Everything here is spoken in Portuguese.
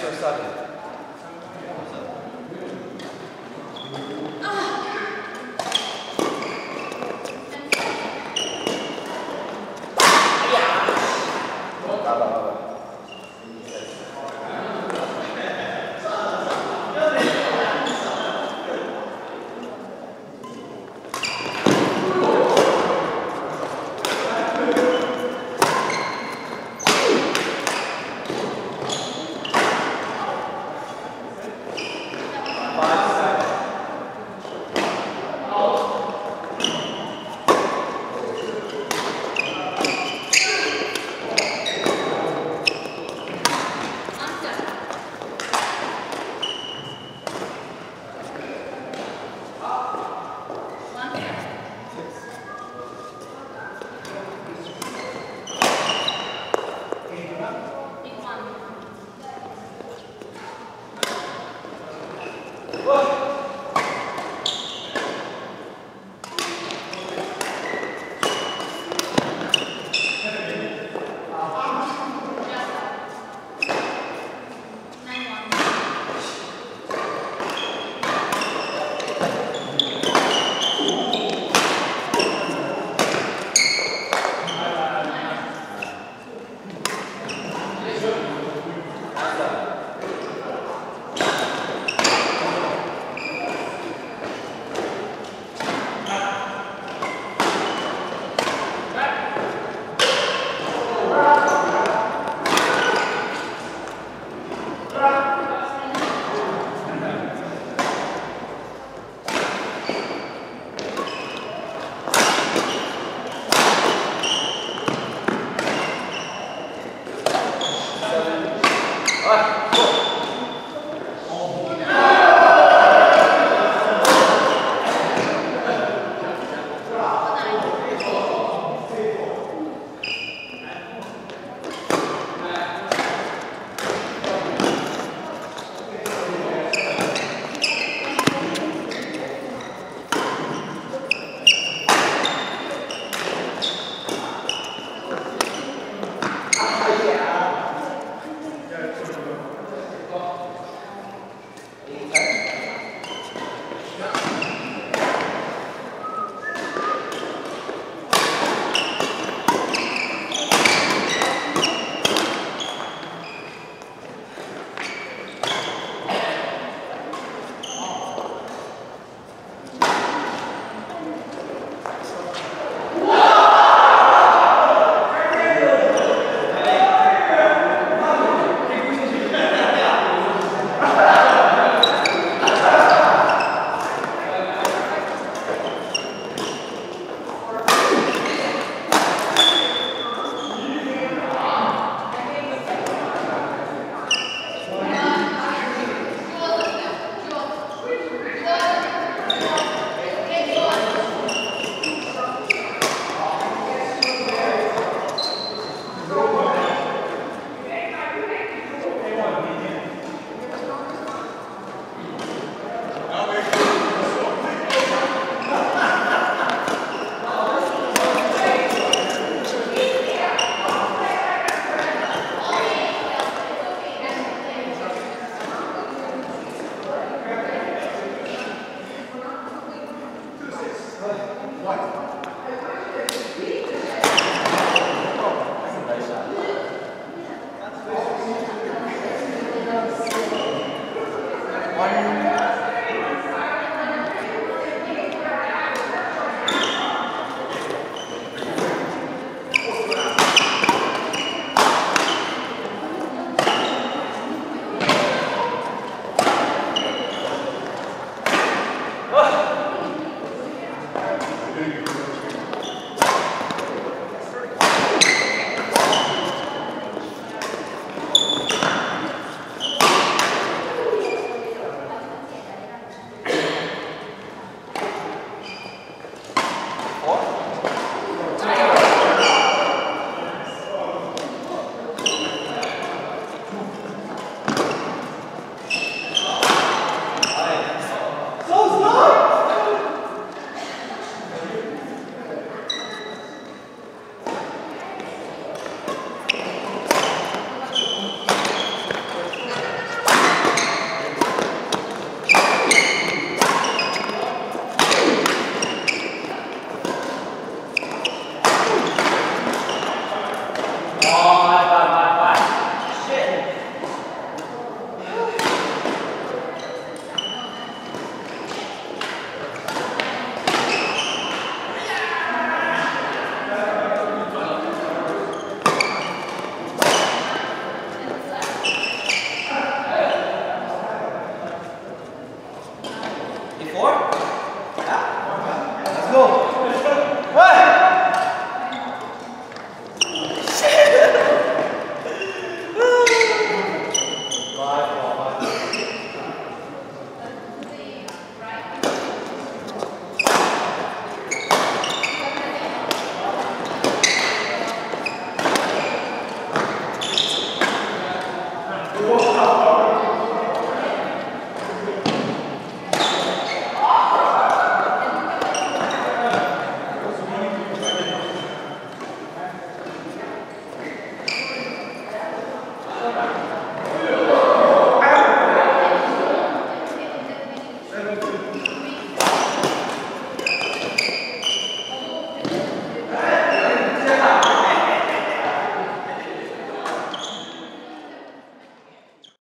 Six Uau!